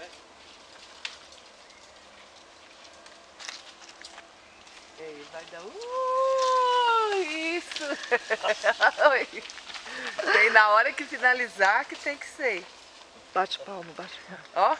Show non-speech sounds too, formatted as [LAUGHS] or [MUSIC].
É? Aí vai dar. Uh, isso! [LAUGHS] Tem na hora que finalizar que tem que ser. Bate palma, bate palma. Ó.